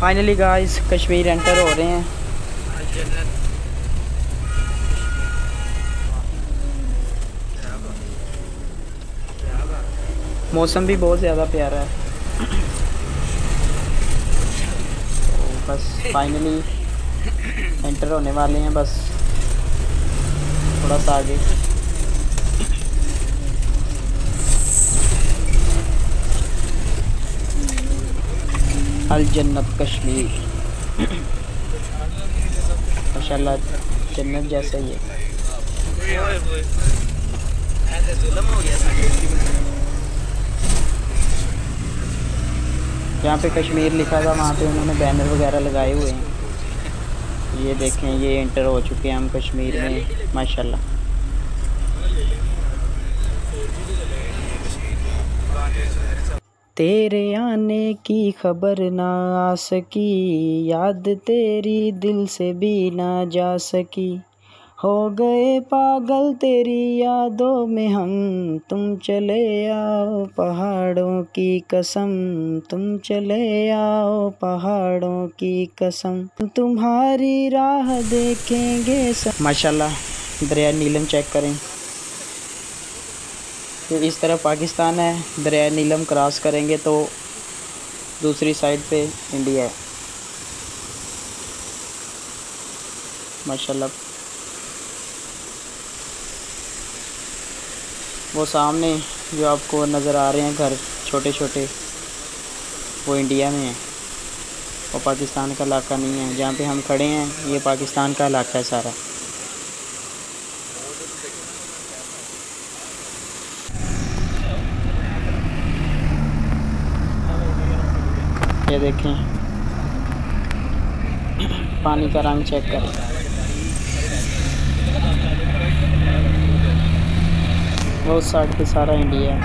Finally guys Kashmir enter हो रहे हैं. मौसम भी बहुत ज़्यादा प्यारा है. तो बस फाइनली एंटर होने वाले हैं, बस थोड़ा सा आगे. अल जन्नत कश्मीर। माशाल्लाह, जन्नत जैसा ही है। जहाँ पे कश्मीर लिखा था, वहाँ पे उन्होंने बैनर वगैरह लगाए हुए हैं। ये देखें, ये इंटर हो चुके हैं हम कश्मीर में, माशाल्लाह। तेरे आने की खबर ना आ सकी, याद तेरी दिल से भी ना जा सकी। हो गए पागल तेरी यादों में हम, तुम चले आओ पहाड़ों की कसम, तुम चले आओ पहाड़ों की कसम। तुम्हारी राह देखेंगे माशाल्लाह दरिया नीलम चेक करें। फिर इस तरफ़ पाकिस्तान है दरिया नीलम क्रॉस करेंगे तो दूसरी साइड पे इंडिया है। माशाल्लाह। वो सामने जो आपको नज़र आ रहे हैं घर छोटे छोटे वो इंडिया में है। वो पाकिस्तान का इलाका नहीं है, जहाँ पे हम खड़े हैं, ये पाकिस्तान का इलाका है सारा। ये देखें। पानी का रंग चेक करें। वो साइड पे सारा इंडिया है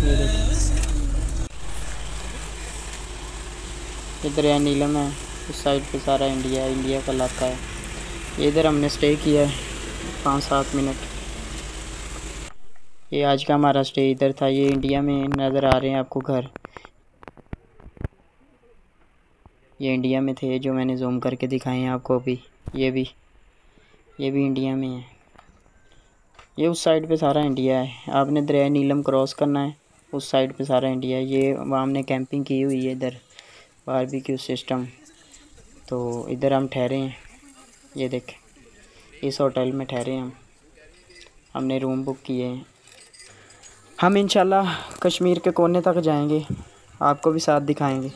ये देखें। ये दरिया नीलम है। उस साइड पे सारा इंडिया इंडिया का इलाका है। इधर हमने स्टे किया है। पाँच सात मिनट ये आज का हमारा स्टे इधर था, ये इंडिया में नज़र आ रहे हैं आपको घर। ये इंडिया में थे जो मैंने जूम करके दिखाए हैं आपको अभी। ये भी ये भी इंडिया में है। ये उस साइड पे सारा इंडिया है। आपने दरिया नीलम क्रॉस करना है, उस साइड पे सारा इंडिया है। ये वहाँ हमने कैंपिंग की हुई है इधर बारबेक्यू सिस्टम तो इधर हम ठहरे हैं। ये देखें, इस होटल में ठहरे हम। हमने रूम बुक किए हैं। हम इंशाल्लाह कश्मीर के कोने तक जाएँगे। आपको भी साथ दिखाएँगे।